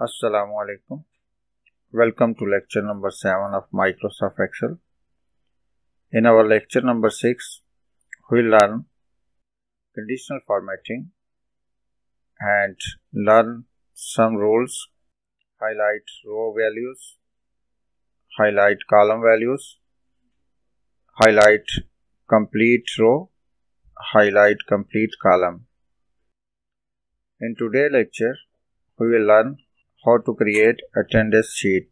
Assalamu alaikum. Welcome to lecture number 7 of Microsoft Excel. In our lecture number 6, we learn conditional formatting and learn some rules, highlight row values, highlight column values, highlight complete row, highlight complete column. In today's lecture, we will learn how to create attendance sheet.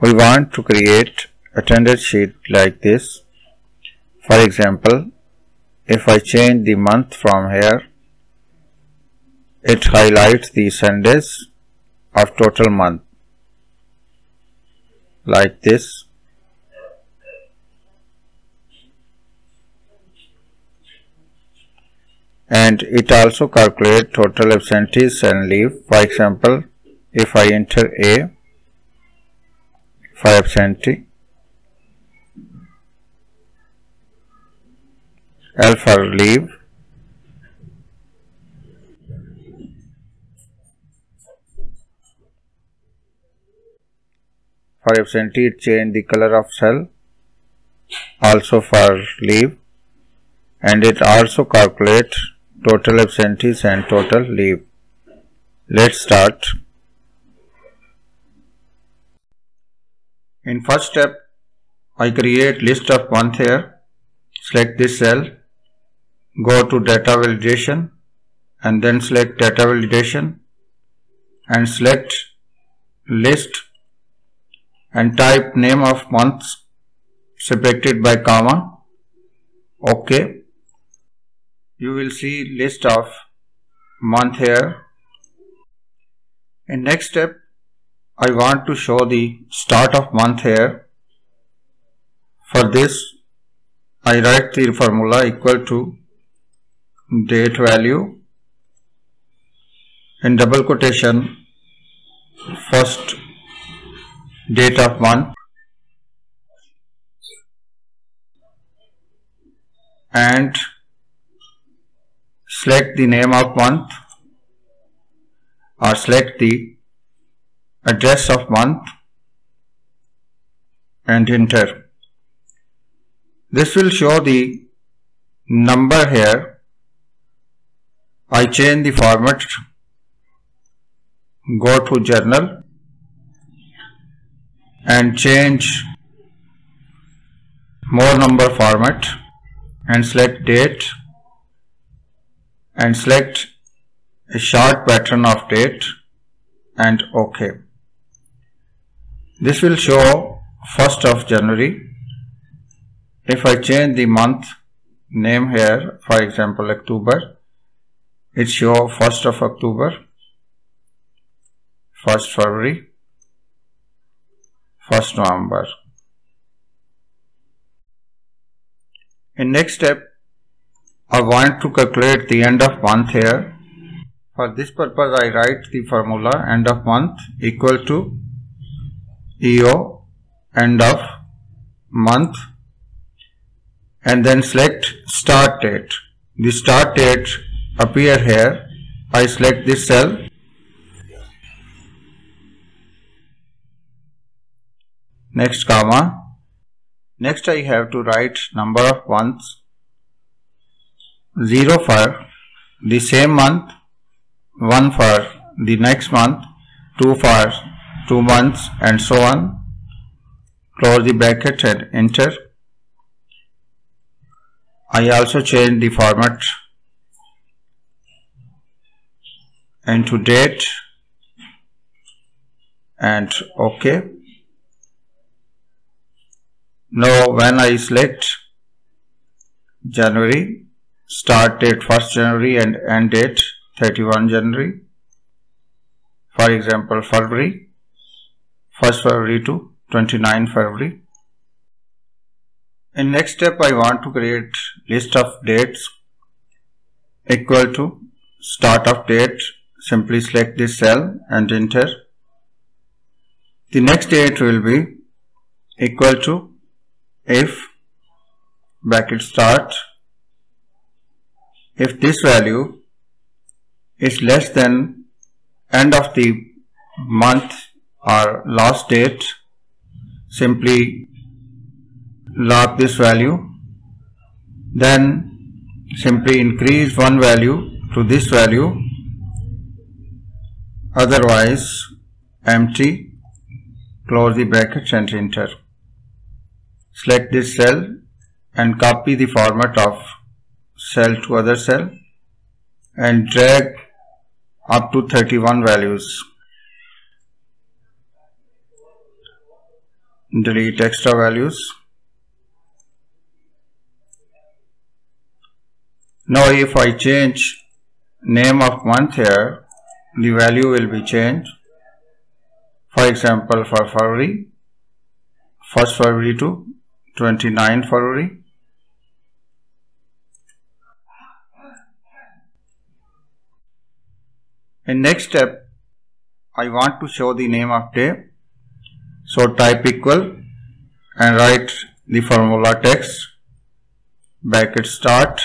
We want to create attendance sheet like this. For example, if I change the month from here, it highlights the Sundays of total month like this. And it also calculates total absentees and leave. For example, if I enter A for absentee, for leave, for absentee it change the color of cell also for leave and it also calculate total absentees and total leave. Let's start. In first step, I create list of month here, select this cell, go to data validation and then select data validation and select list and type name of months separated by comma, OK you will see list of month here. In next step, I want to show the start of month here. For this, I write the formula equal to date value in double quotation first date of month and select the name of month or select the address of month and enter. This will show the number here. I change the format, go to General and change more number format and select date and select a short pattern of date and OK. This will show 1st of January. If I change the month name here, for example October, it show 1st of October, 1st February, 1st November. In next step, I want to calculate the end of month here. For this purpose I write the formula end of month equal to EO end of month and then select start date. The start date appear here. I select this cell next comma next I have to write number of months 0 for the same month, 1 for the next month, 2 for 2 months and so on. Close the bracket and enter. I also change the format into date and OK. Now when I select January start date 1st January and end date 31 January. For example, February, 1st February to 29 February. In next step, I want to create list of dates equal to start of date. Simply select this cell and enter. The next date will be equal to if bracket start if this value is less than end of the month or last date simply log this value then simply increase one value to this value otherwise empty close the bracket and enter. Select this cell and copy the format of cell to other cell and drag up to 31 values. Delete extra values. Now if I change name of month here the value will be changed. For example for February 1st February to 29 February in next step I want to show the name of day so type equal and write the formula text. Bracket start.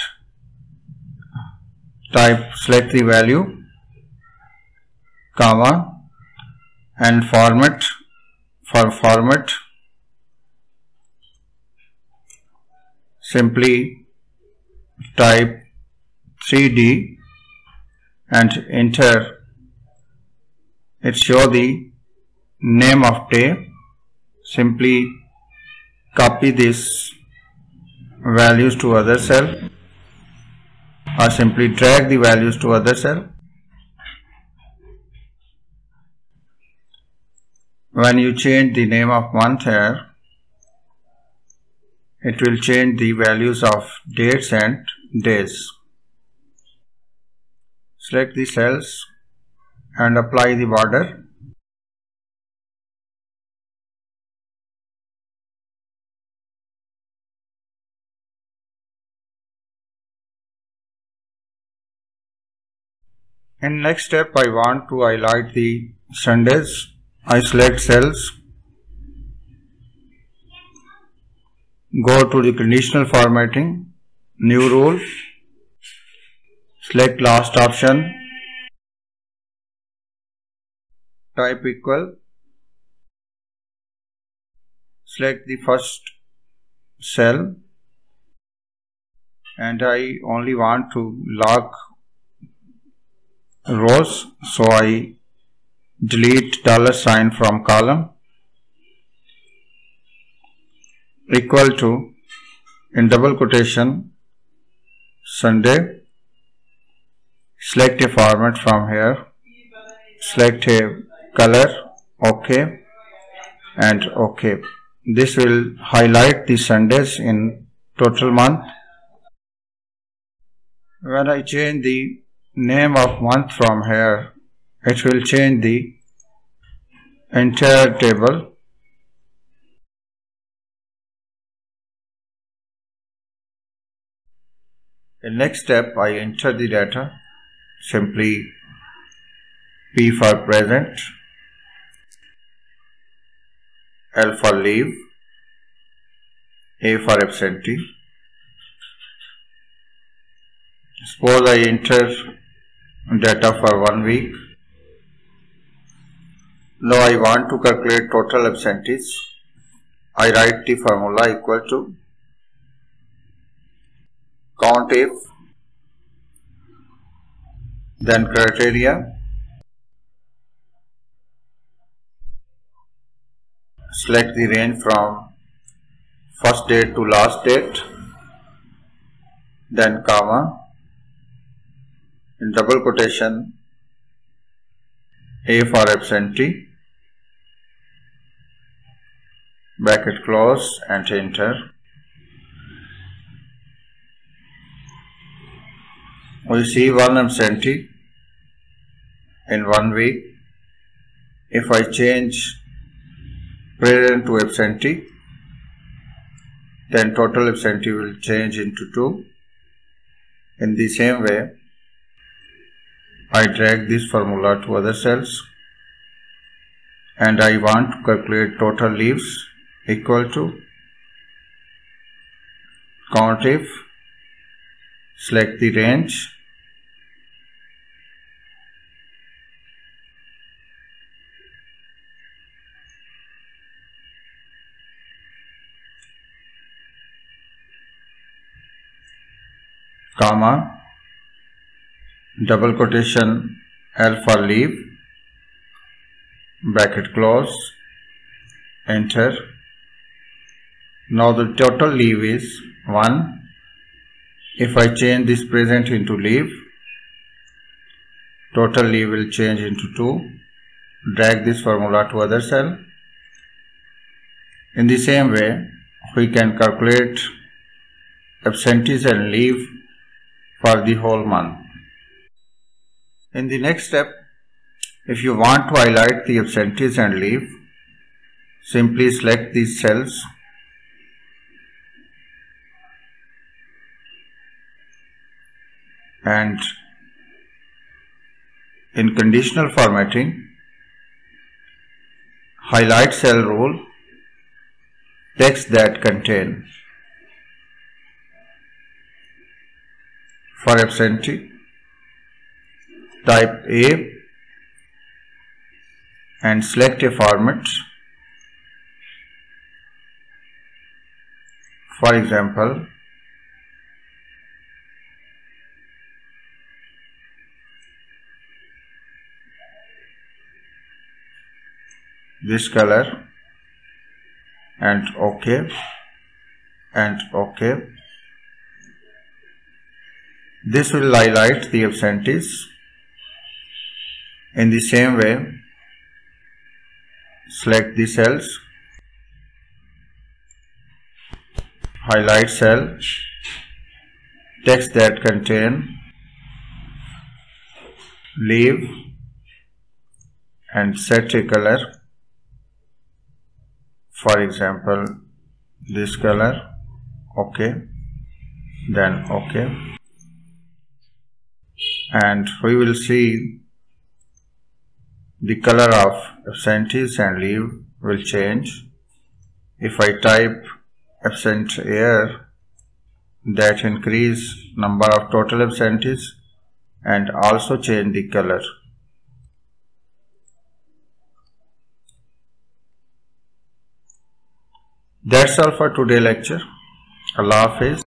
Type select the value comma and format for format. Simply type 3D and enter. It show the name of day simply copy this values to other cell or simply drag the values to other cell. When you change the name of month here it will change the values of dates and days select the cells and apply the border In next step I want to highlight the Sundays. I select cells, go to the conditional formatting, new rule, select last option, type equal, select the first cell. And I only want to log rows. So I delete dollar sign from column. Equal to in double quotation Sunday select a format from here. Select a color ok and ok. This will highlight the Sundays in total month. When I change the name of month from here it will change the entire table. In next step I enter the data simply P for present L for leave A for absentee suppose I enter data for one week. Now I want to calculate total absentees. I write the formula equal to count if then criteria. Select the range from first date to last date. Then comma. In double quotation. A for absentee. Bracket close and enter we see one absentee in one week if I change present to absentee then total absentee will change into 2 in the same way I drag this formula to other cells and I want to calculate total leaves equal to count if select the range comma double quotation for leave bracket close enter. Now the total leave is 1 if I change this present into leave total leave will change into 2 drag this formula to other cell. In the same way we can calculate absentees and leave for the whole month. In the next step if you want to highlight the absentees and leave simply select these cells. And in conditional formatting highlight cell rule text that contain for absentee. Type A and select a format. For example this color and ok and ok this will highlight the absentees in the same way. Select the cells. Highlight cell. Text that contain. Leave. And set a color. For example this color. Okay. Then okay and we will see the color of absentees and leave will change if I type absent here that increase number of total absentees and also change the color That's all for today lecture. Allah Hafiz.